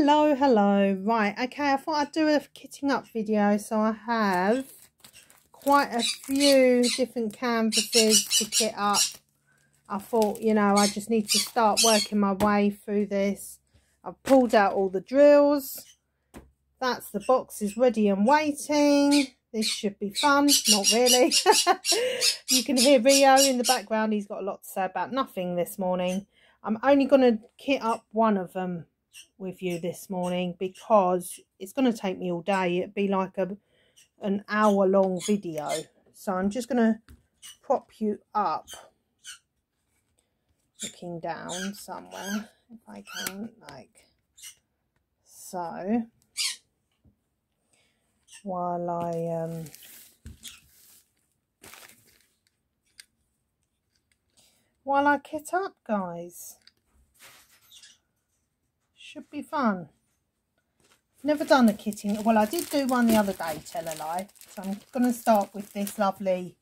Hello, hello. Right, okay, I thought I'd do a kitting up video. So I have quite a few different canvases to kit up. I thought, you know, I just need to start working my way through this. I've pulled out all the drills. That's the box is ready and waiting. This should be fun. Not really. you can hear Rio in the background. He's got a lot to say about nothing this morning. I'm only going to kit up one of them with you this morning because it's going to take me all day. It'd be like a an hour long video. So I'm just going to prop you up looking down somewhere if I can like so while I um while I kit up guys should be fun. Never done a kitting. Well I did do one the other day tell a lie. So I'm going to start with this lovely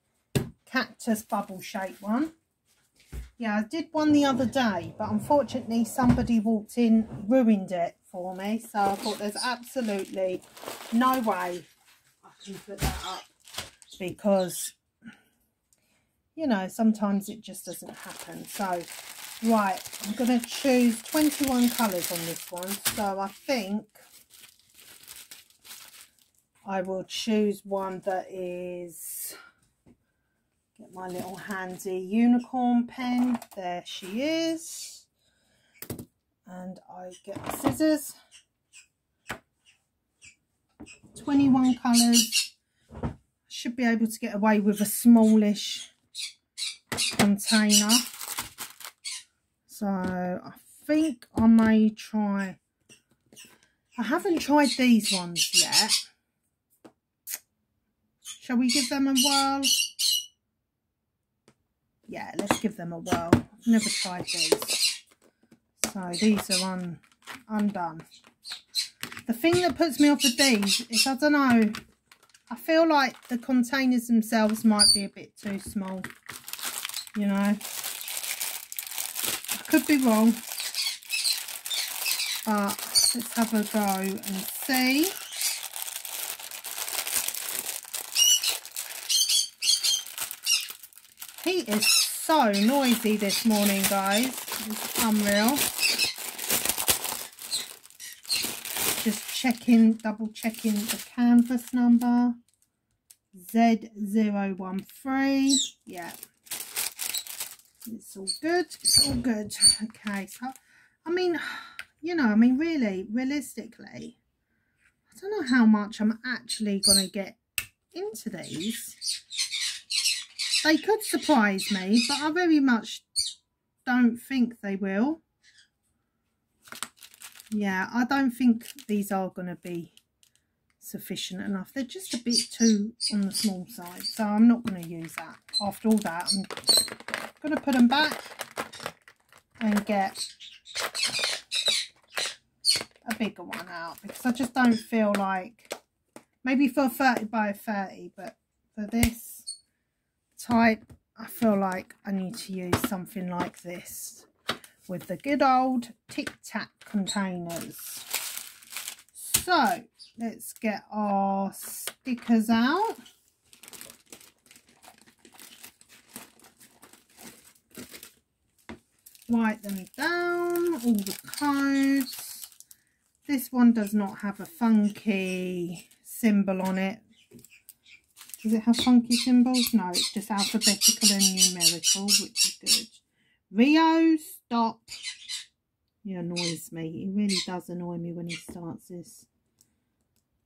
cactus bubble shape one. Yeah I did one the other day but unfortunately somebody walked in ruined it for me. So I thought there's absolutely no way I can put that up because you know sometimes it just doesn't happen. So right I'm going to choose 21 colours on this one so I think I will choose one that is get my little handy unicorn pen there she is. And I get the scissors. 21 colours. Should be able to get away with a smallish container so I think I may try I haven't tried these ones yet Shall we give them a whirl? Yeah, let's give them a whirl. I've never tried these. So these are un undone. The thing that puts me off with these is, I don't know, I feel like the containers themselves might be a bit too small. You know. Could be wrong. But let's have a go and see. He is so noisy this morning, guys. It's unreal. Just checking, double checking the canvas number. Z013. Yeah. It's all good. It's all good. Okay, so, I mean, you know, I mean, really, realistically, I don't know how much I'm actually going to get into these they could surprise me, but I very much don't think they will. Yeah, I don't think these are going to be sufficient enough. They're just a bit too on the small side, so I'm not going to use that. After all that, I'm going to put them back and get a bigger one out because I just don't feel like maybe for 30 by 30 but for this type, I feel like I need to use something like this with the good old Tic Tac containers. So let's get our stickers out. Write them down, all the codes. This one does not have a funky symbol on it does it have funky symbols? No, it's just alphabetical and numerical, which is good. Rio, stop. He annoys me. He really does annoy me when he starts this.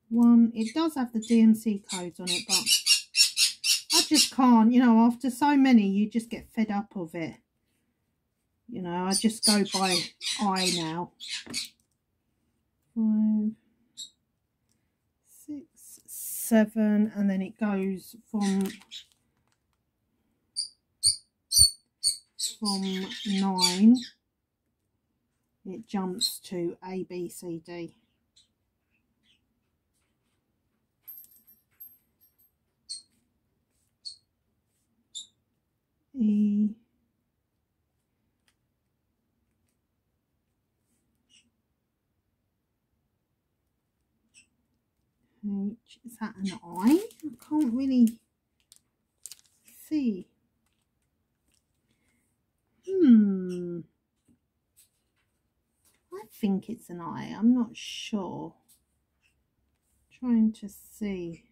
One, it does have the DMC codes on it, but I just can't, you know, after so many, you just get fed up of it. You know, I just go by eye now. Five, six, seven, and then it goes from from nine it jumps to A B C D E H, is that an I? I can't really see. Hmm. I think it's an I. I'm not sure. Trying to see.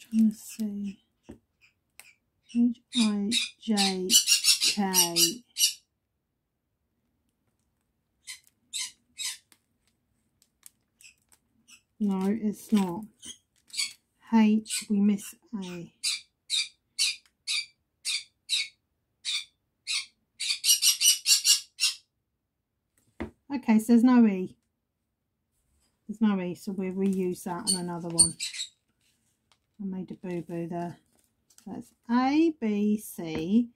Trying to see. H I J K. No, it's not. H, we miss A. Okay, so there's no E. There's no E, so we'll reuse that on another one. I made a boo-boo there. That's A, B, C,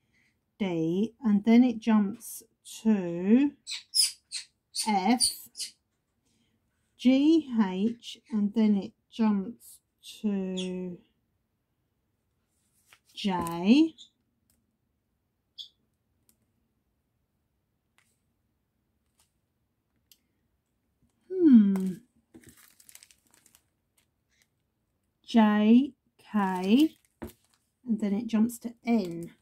D, and then it jumps to F, G, H, and then it jumps to J. Hmm. J, K, and then it jumps to N.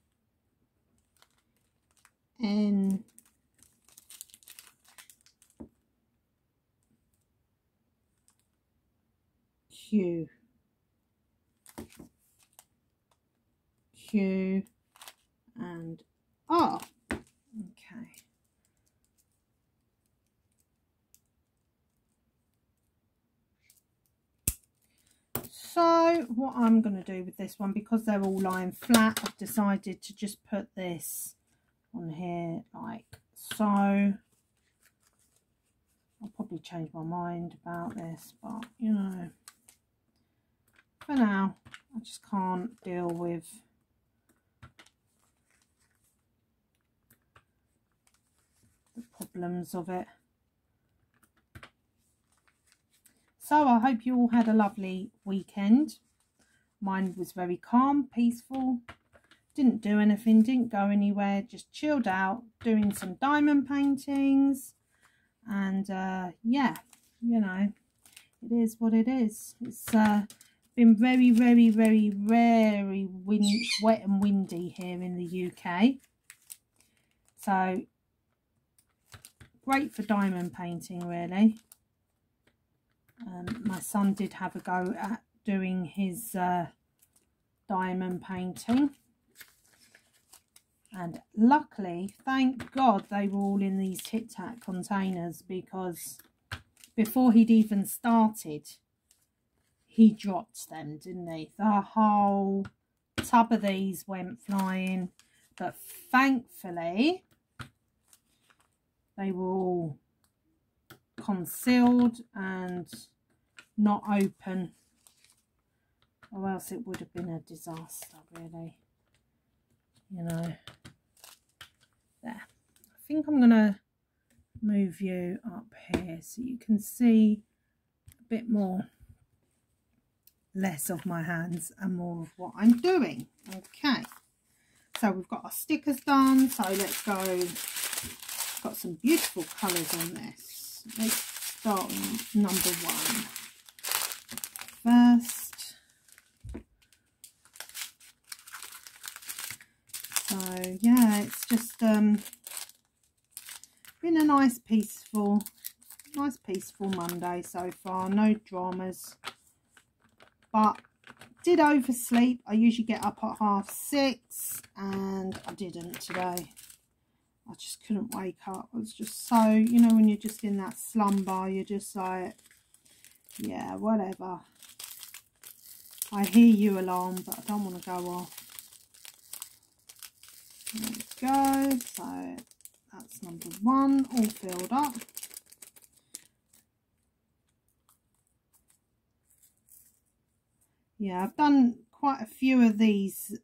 N, Q, Q, and R. Okay. So what I'm going to do with this one, because they're all lying flat, I've decided to just put this on here like so. I'll probably change my mind about this, but you know, for now, I just can't deal with the problems of it. So I hope you all had a lovely weekend. Mine was very calm, peaceful. Didn't do anything, didn't go anywhere, just chilled out, doing some diamond paintings. And uh, yeah, you know, it is what it is. It's uh, been very, very, very, very wind, wet and windy here in the UK. So, great for diamond painting, really. Um, my son did have a go at doing his uh, diamond painting. And luckily, thank God, they were all in these Tic Tac containers because before he'd even started, he dropped them, didn't he? The whole tub of these went flying. But thankfully, they were all concealed and not open or else it would have been a disaster really. You know? There. I think I'm gonna move you up here so you can see a bit more less of my hands and more of what I'm doing. Okay. So we've got our stickers done. So let's go. Got some beautiful colours on this let's start number one first. So yeah, it's just um, been a nice peaceful, nice peaceful Monday so far. No dramas, but did oversleep. I usually get up at half six and I didn't today. I just couldn't wake up. I was just so, you know, when you're just in that slumber, you're just like, yeah, whatever. I hear you alarm, but I don't want to go off. There we go. So that's number one, all filled up. Yeah, I've done quite a few of these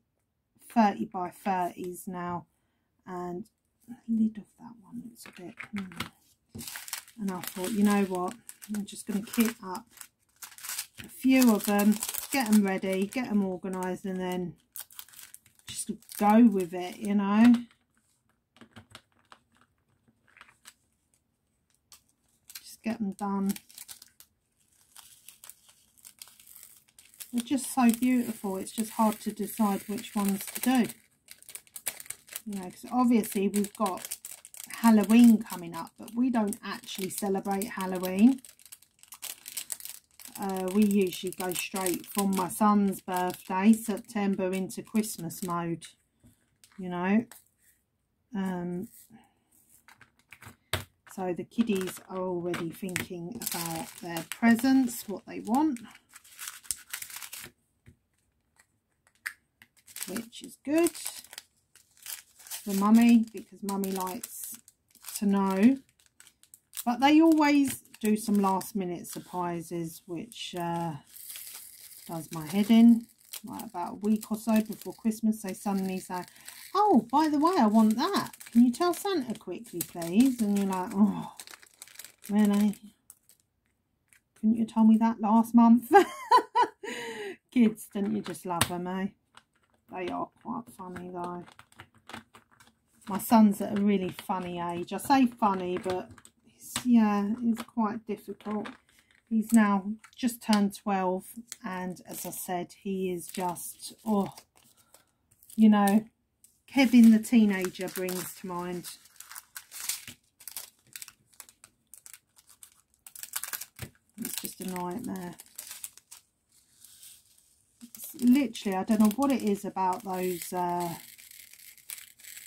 30 by 30s now. And the lid of that one looks a bit... Hmm. And I thought, you know what, I'm just going to kit up a few of them get them ready, get them organised and then just go with it, you know. Just get them done. They're just so beautiful. It's just hard to decide which ones to do. You know, because obviously we've got Halloween coming up, but we don't actually celebrate Halloween. Uh, we usually go straight from my son's birthday, September, into Christmas mode, you know. Um, so the kiddies are already thinking about their presents, what they want. Which is good for mummy, because mummy likes to know. But they always do some last minute surprises, which uh, does my head in. Like about a week or so before Christmas, they suddenly say, oh, by the way, I want that. Can you tell Santa quickly, please? And you're like, oh, really? Couldn't you tell me that last month? Kids, don't you just love them, eh? They are quite funny, though my son's at a really funny age. I say funny, but yeah, it's quite difficult. He's now just turned 12 and as I said, he is just, oh, you know, Kevin the teenager brings to mind. It's just a nightmare. It's literally, I don't know what it is about those uh,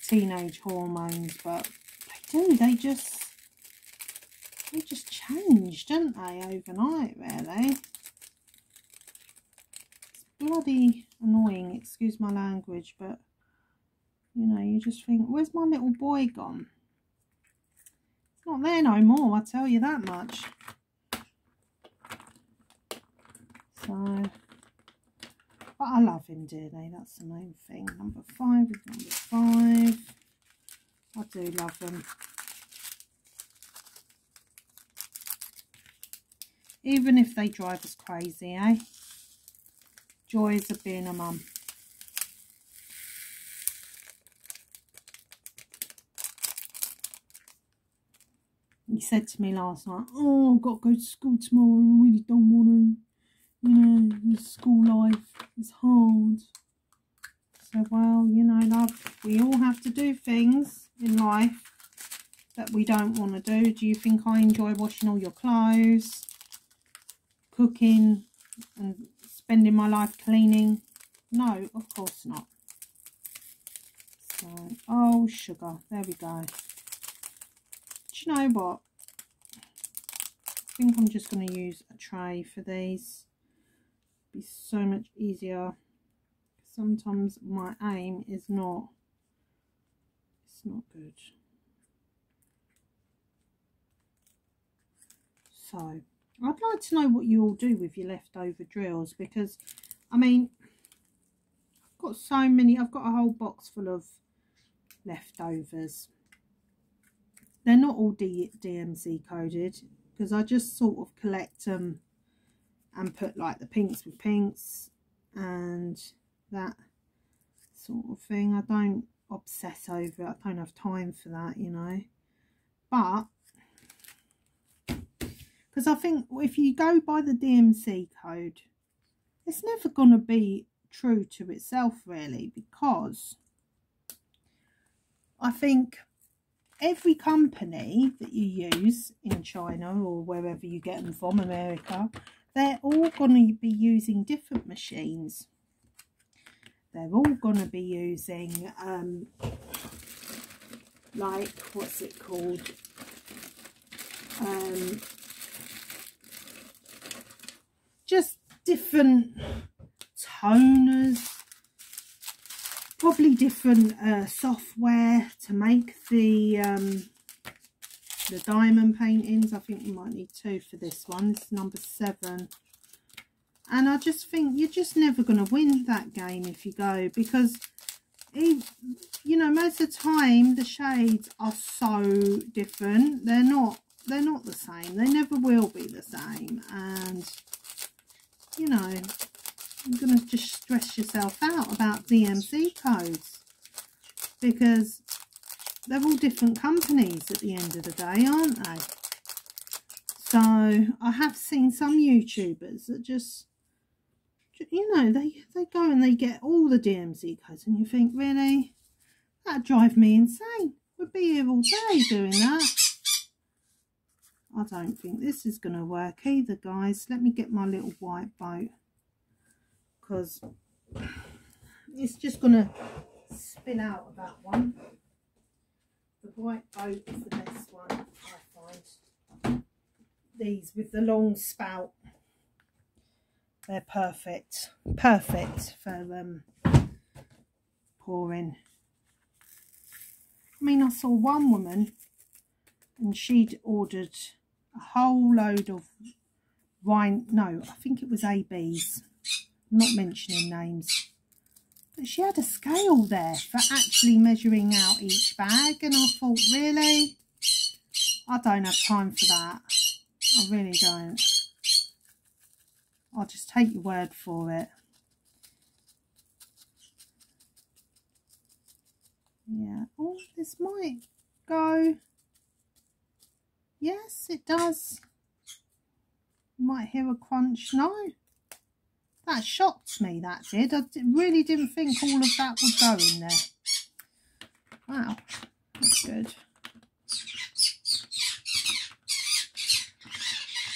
teenage hormones, but they do, they just, they just change, don't they, overnight, really. It's bloody annoying, excuse my language, but, you know, you just think, where's my little boy gone? It's not there no more, I tell you that much. So, but I love him dearly, that's the main thing. Number five is number five. I do love them. Even if they drive us crazy, eh? Joys of being a mum. He said to me last night, oh, I've got to go to school tomorrow. I really don't want to you know, school life is hard. So, well, you know, love, we all have to do things in life that we don't want to do. Do you think I enjoy washing all your clothes, cooking and spending my life cleaning? No, of course not. So, oh, sugar. There we go. Do you know what? I think I'm just going to use a tray for these be so much easier. Sometimes my aim is not it's not good. So I'd like to know what you all do with your leftover drills because I mean I've got so many I've got a whole box full of leftovers. They're not all D DMC coded because I just sort of collect them and put like the pinks with pinks and that sort of thing. I don't obsess over it. I don't have time for that, you know. But, because I think if you go by the DMC code, it's never going to be true to itself really because I think every company that you use in China or wherever you get them from, America, they're all going to be using different machines. They're all going to be using, um, like, what's it called? Um, just different toners, probably different uh, software to make the um, the diamond paintings. I think you might need two for this one. This is number seven. And I just think you're just never going to win that game if you go because, you know, most of the time the shades are so different. They're not, they're not the same. They never will be the same. And, you know, you're going to just stress yourself out about DMC codes because they're all different companies at the end of the day, aren't they? So I have seen some YouTubers that just, you know, they, they go and they get all the DMC codes and you think, really? That'd drive me insane. We'd be here all day doing that. I don't think this is going to work either, guys. Let me get my little white boat because it's just going to spin out of that one. The white boat is the best one, I find. These with the long spout, they're perfect. Perfect for um, pouring. I mean, I saw one woman and she'd ordered a whole load of wine. No, I think it was ABs. I'm not mentioning names. She had a scale there for actually measuring out each bag. And I thought, really? I don't have time for that. I really don't. I'll just take your word for it. Yeah. Oh, this might go. Yes, it does. You might hear a crunch. No. That shocked me, that did. I really didn't think all of that would go in there. Wow, that's good.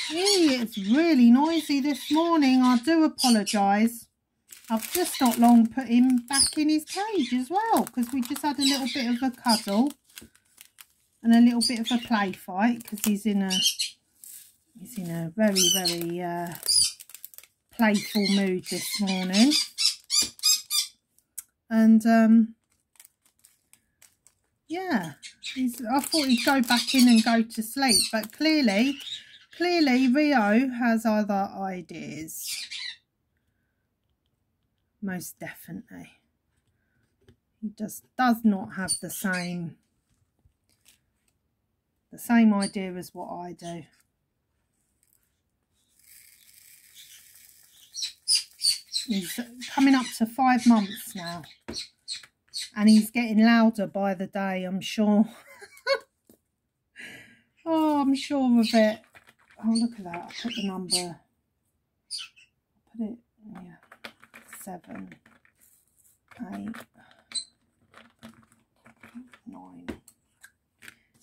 Hey, it's really noisy this morning. I do apologise. I've just not long put him back in his cage as well because we just had a little bit of a cuddle and a little bit of a play fight because he's in a he's in a very very uh, playful mood this morning. And um, yeah, I thought he'd go back in and go to sleep, but clearly, clearly Rio has other ideas. Most definitely. He just does not have the same the same idea as what I do. He's coming up to five months now. And he's getting louder by the day, I'm sure. oh, I'm sure of it. Oh, look at that. I put the number. I put it, yeah. Seven, eight, nine.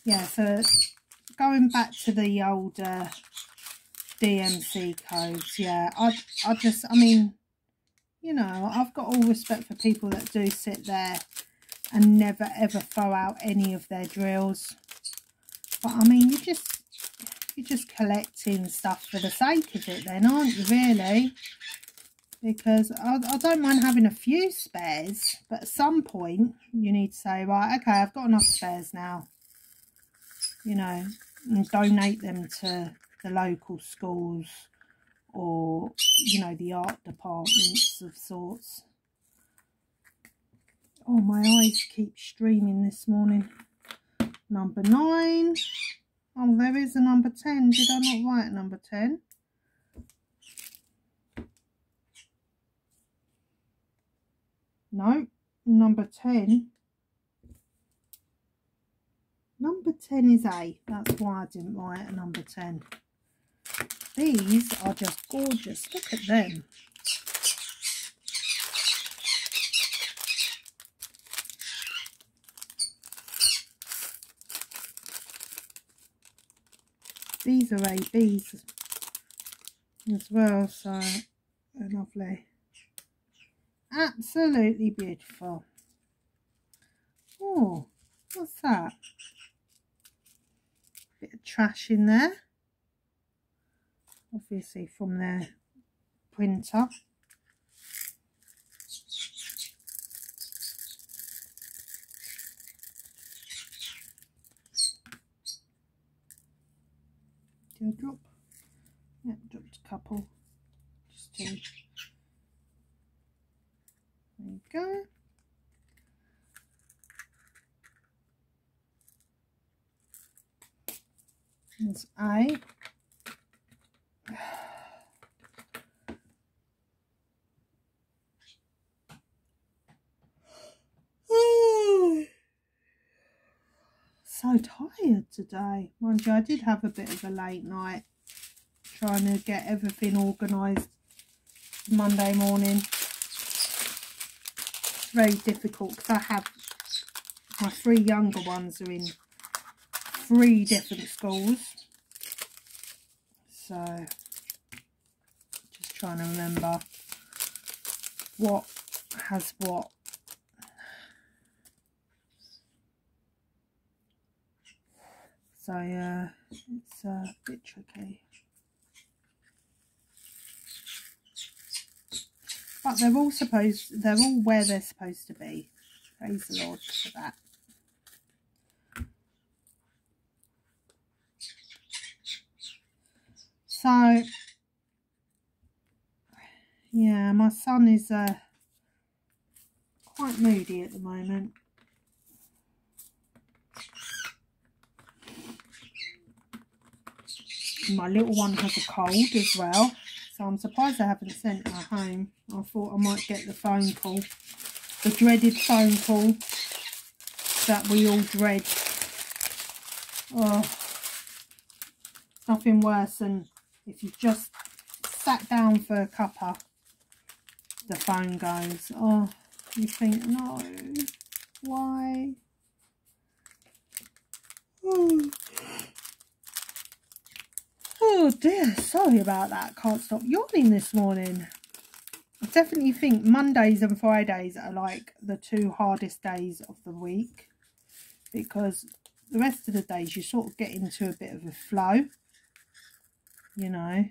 Yeah, so going back to the older DMC codes, yeah, I, I just, I mean, you know, I've got all respect for people that do sit there and never ever throw out any of their drills. But I mean, you just you're just collecting stuff for the sake of it then, aren't you, really? Because I, I don't mind having a few spares, but at some point you need to say, right, okay, I've got enough spares now. You know, and donate them to the local schools or, you know, the art departments of sorts. Oh, my eyes keep streaming this morning. Number nine. Oh, there is a number 10. Did I not write number 10? No, number 10. Number 10 is A. That's why I didn't write a number 10. These are just gorgeous. Look at them. These are ABs as well, so they're lovely. Absolutely beautiful. Oh, what's that? Bit of trash in there obviously from their printer. Do a drop? Yeah, dropped a couple. Just to there you go. There's A. so tired today. Mind you, I did have a bit of a late night trying to get everything organised Monday morning. It's very difficult because I have my three younger ones are in three different schools. So, just trying to remember what has what. So, it's uh, a bit tricky. But they're all supposed, they're all where they're supposed to be. Praise the Lord for that. So, yeah, my son is uh, quite moody at the moment. My little one has a cold as well. So I'm surprised I haven't sent her home. I thought I might get the phone call. The dreaded phone call that we all dread. Oh, nothing worse than if you just sat down for a cuppa, the phone goes. Oh, you think, no, why? Oh. Oh dear, sorry about that. Can't stop yawning this morning. I definitely think Mondays and Fridays are like the two hardest days of the week because the rest of the days you sort of get into a bit of a flow. You know,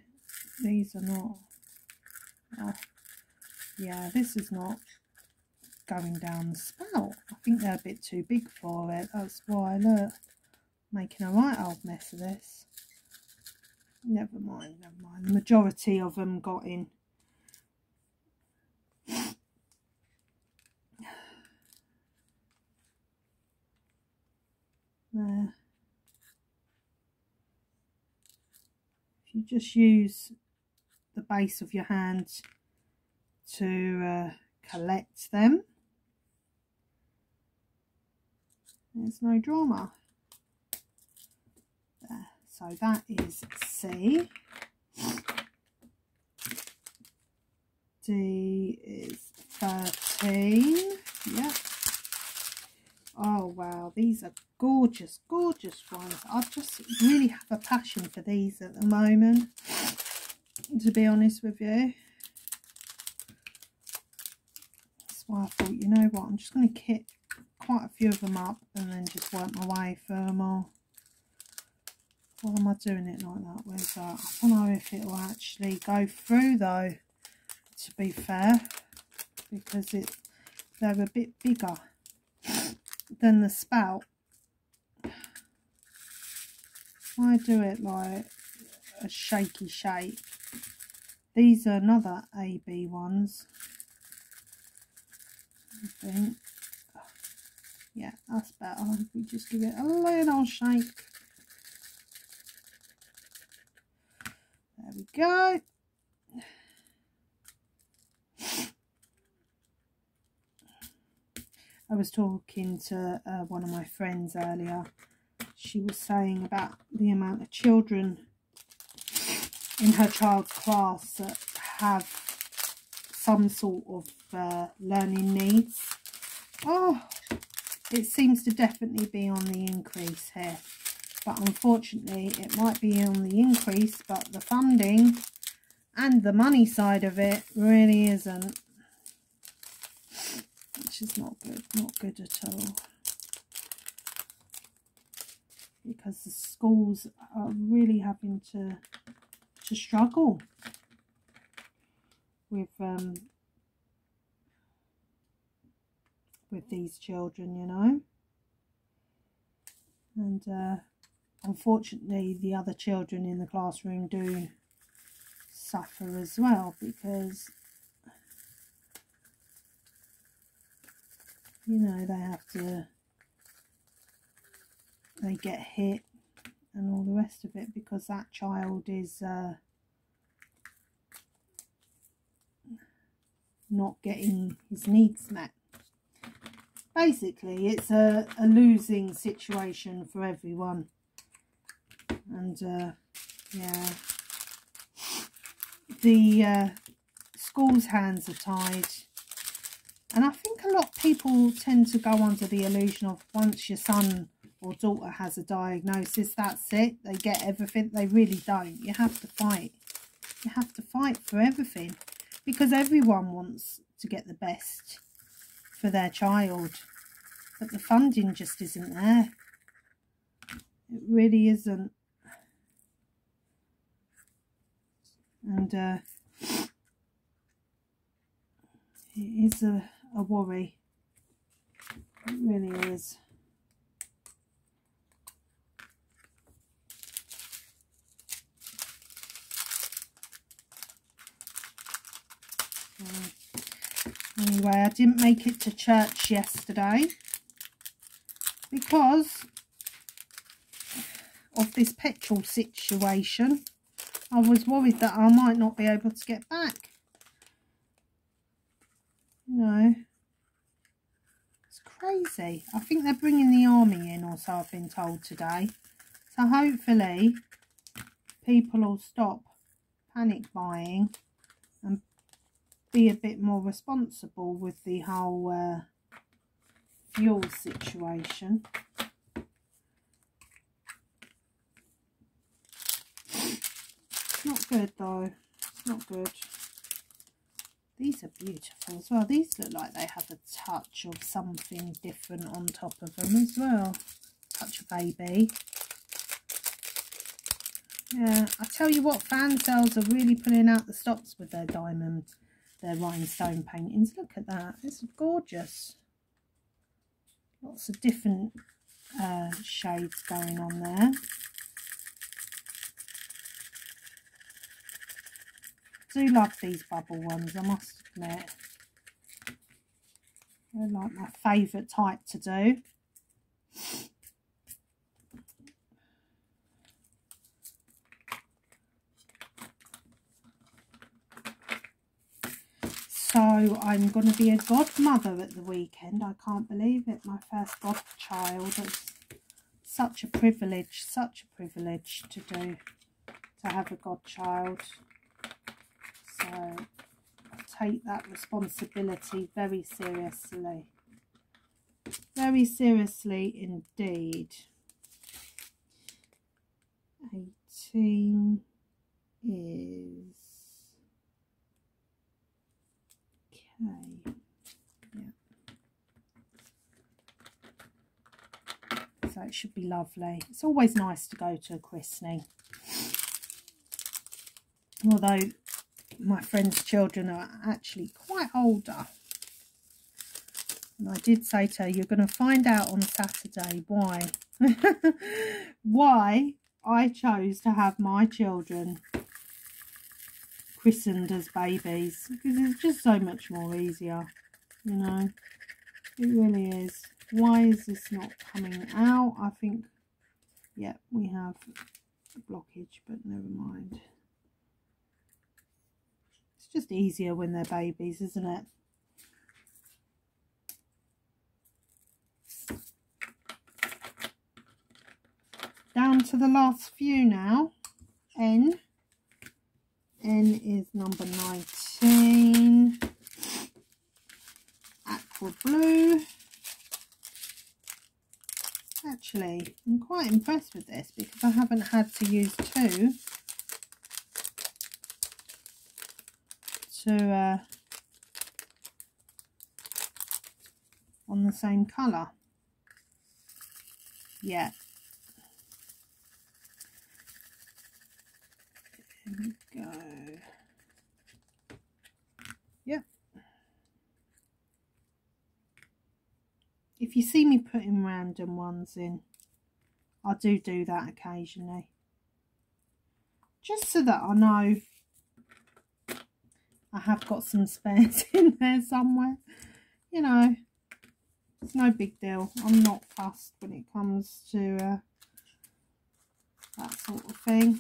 these are not, yeah, this is not going down the spout. I think they're a bit too big for it. That's why, look, making a right old mess of this never mind, never mind. The majority of them got in. There. You just use the base of your hand to uh, collect them, there's no drama. There. So that is C. D is 13. Yep. Oh, wow. These are gorgeous, gorgeous ones. I just really have a passion for these at the moment, to be honest with you. That's why I thought, you know what, I'm just going to kit quite a few of them up and then just work my way through them all. Why am I doing it like that? Where's that? I don't know if it will actually go through though, to be fair, because it they're a bit bigger than the spout. I do it like a shaky shape. These are another AB ones. I think. Yeah, that's better. We just give it a little shake. There we go. I was talking to uh, one of my friends earlier. She was saying about the amount of children in her child's class that have some sort of uh, learning needs. Oh, it seems to definitely be on the increase here but unfortunately it might be on the increase but the funding and the money side of it really isn't is not good not good at all. Because the schools are really having to to struggle with um with these children you know? And uh unfortunately the other children in the classroom do suffer as well because you know they have to they get hit and all the rest of it because that child is uh, not getting his needs met. Basically it's a, a losing situation for everyone. And uh, yeah. The uh, school's hands are tied and I think a lot of people tend to go under the illusion of once your son or daughter has a diagnosis that's it they get everything they really don't you have to fight you have to fight for everything because everyone wants to get the best for their child. But the funding just isn't there. It really isn't. And uh, it is a, a worry. It really is. Anyway, I didn't make it to church yesterday because of this petrol situation. I was worried that I might not be able to get back. You know, it's I think they're bringing the army in or so I've been told today. So hopefully people will stop panic buying and be a bit more responsible with the whole uh, fuel situation. Not good though. It's not good. These are beautiful as well. These look like they have a touch of something different on top of them as well. Touch of baby. Yeah, I tell you what, Fansells are really pulling out the stops with their diamonds their rhinestone paintings. Look at that. It's gorgeous. Lots of different uh, shades going on there. Do love these bubble ones, I must admit. They're like my favourite type to do. So I'm going to be a godmother at the weekend. I can't believe it. My first godchild. It's such a privilege, such a privilege to do, to have a godchild. So I take that responsibility very seriously. Very seriously indeed. 18 is Okay. Yeah. So it should be lovely. It's always nice to go to a christening. Although my friend's children are actually quite older. And I did say to her, you're going to find out on Saturday why. why I chose to have my children christened as babies because it's just so much more easier you know it really is why is this not coming out I think yeah we have a blockage but never mind just easier when they're babies isn't it down to the last few now N N is number 19. Aqua Blue. Actually, I'm quite impressed with this because I haven't had to use two to uh, on the same colour yet. go. Yep. If you see me putting random ones in, I do do that occasionally. Just so that I know I have got some spares in there somewhere. You know, it's no big deal. I'm not fussed when it comes to uh, that sort of thing.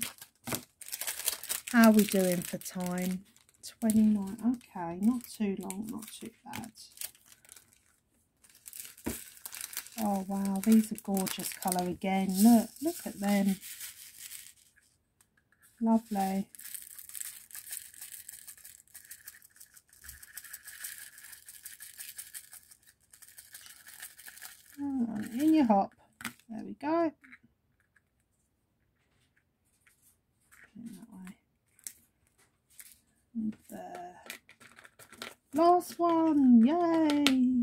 How are we doing for time? 29. Okay, not too long, not too bad. Oh wow, these are gorgeous colour again. Look, look at them. Lovely. Oh, in your hop. There we go. And there. Last one, yay!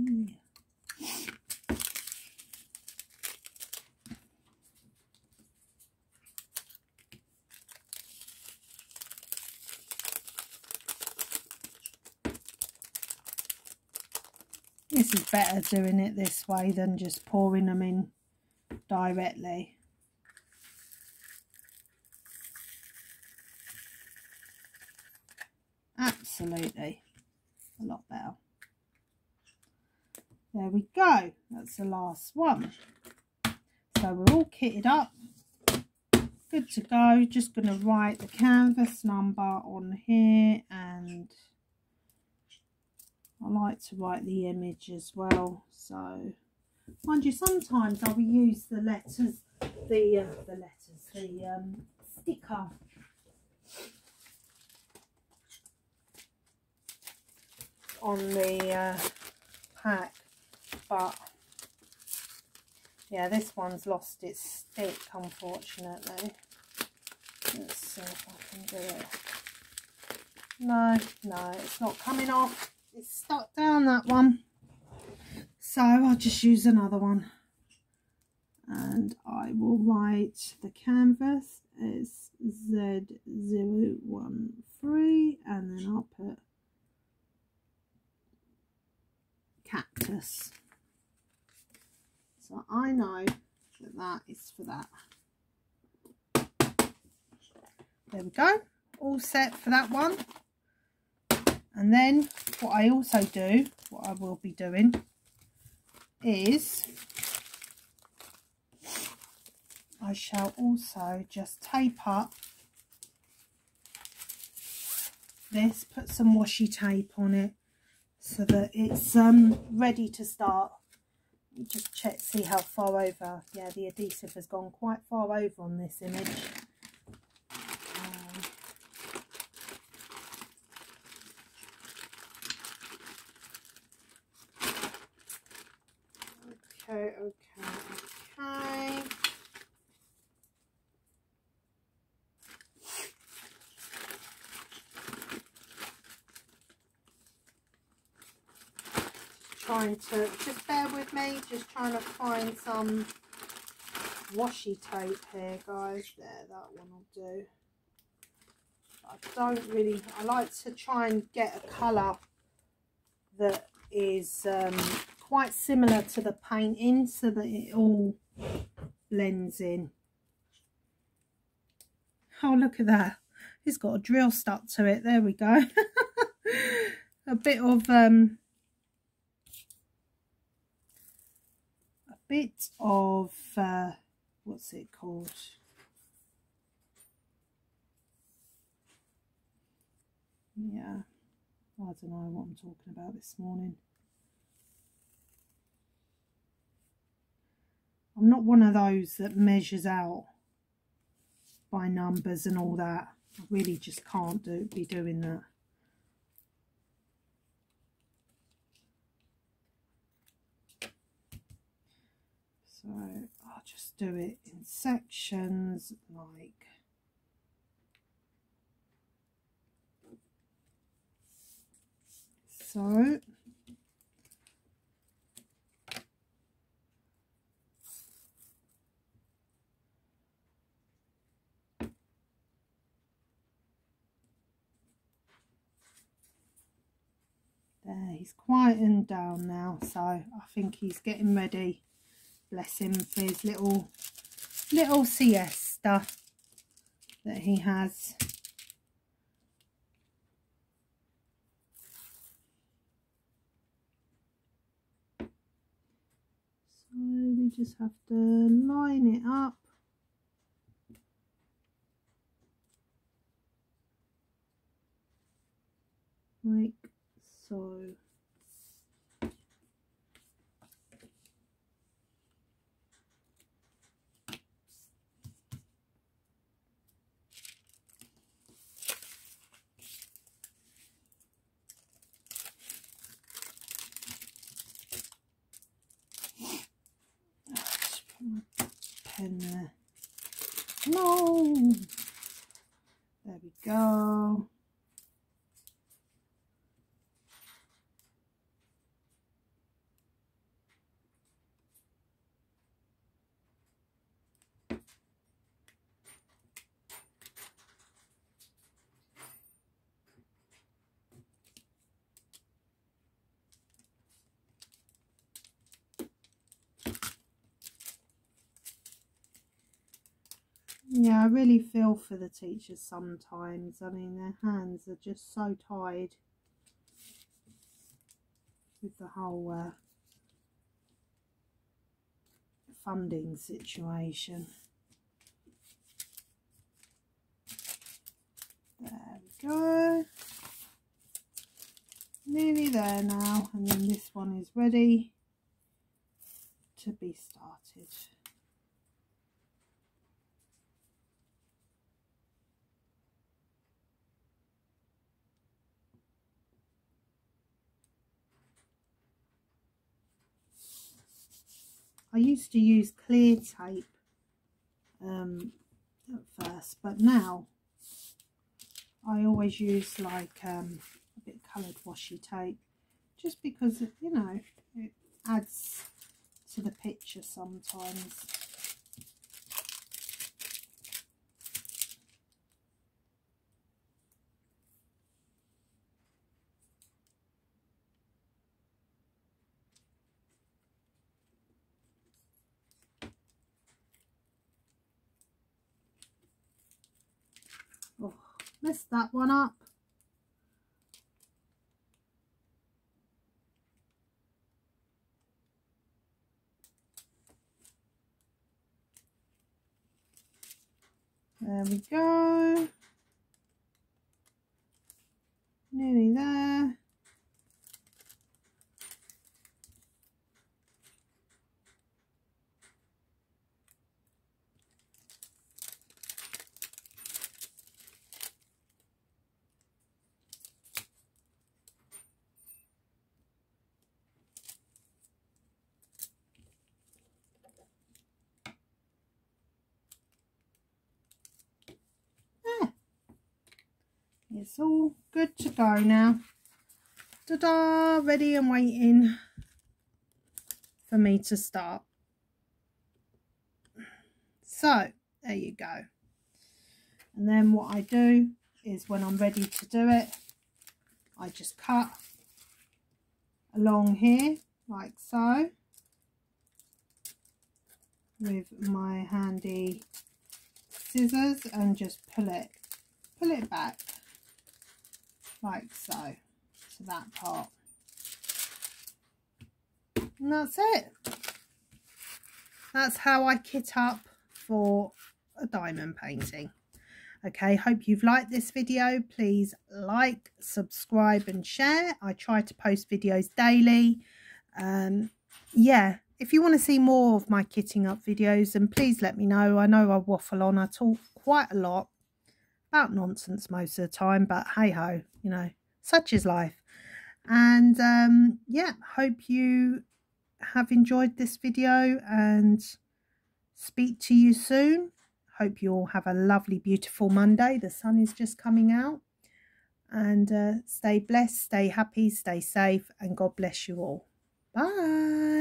This is better doing it this way than just pouring them in directly. Absolutely. A lot better. There we go. That's the last one. So we're all kitted up. Good to go. Just going to write the canvas number on here and I like to write the image as well. So, mind you, sometimes I will use the letters, the uh, the letters, the um, sticker. on the uh, pack but yeah this one's lost its stick unfortunately let's see if I can do it no no it's not coming off it's stuck down that one. So I'll just use another one. And I will write the canvas as Z013 and then I'll put cactus. So I know that that is for that. There we go. All set for that one and then what I also do, what I will be doing, is I shall also just tape up this, put some washi tape on it so that it's um, ready to start. Just check, see how far over. Yeah, the adhesive has gone quite far over on this image. Okay, okay. Trying to, just bear with me, just trying to find some washi tape here, guys. There, that one will do. I don't really, I like to try and get a colour that is um, quite similar to the painting so that it all blends in. Oh, look at that. It's got a drill stuck to it. There we go. a bit of, um, a bit of, uh, what's it called? Yeah, I don't know what I'm talking about this morning. I'm not one of those that measures out by numbers and all that. I really just can't do be doing that. So I'll just do it in sections like so. There, he's quieting down now, so I think he's getting ready. Bless him for his little little siesta that he has. So we just have to line it up. so pen there. No! There we go. Really feel for the teachers sometimes. I mean, their hands are just so tied with the whole uh, funding situation. There we go. Nearly there now, and then this one is ready to be started. I used to use clear tape um, at first, but now I always use like um, a bit of coloured washi tape just because, you know, it adds to the picture sometimes. Oh, messed that one up. There we go. Nearly there. It's all go now. Ta-da! Ready and waiting for me to start. So, there you go. And then what I do is when I'm ready to do it, I just cut along here like so with my handy scissors and just pull it pull it back like so to that part. And that's it. That's how I kit up for a diamond painting. Okay hope you've liked this video. Please like subscribe and share. I try to post videos daily. Um yeah if you want to see more of my kitting up videos then please let me know. I know I waffle on. I talk quite a lot about nonsense most of the time but hey ho you know such is life. And um yeah hope you have enjoyed this video and speak to you soon. Hope you all have a lovely beautiful monday. The sun is just coming out. And uh, stay blessed stay happy stay safe and god bless you all. Bye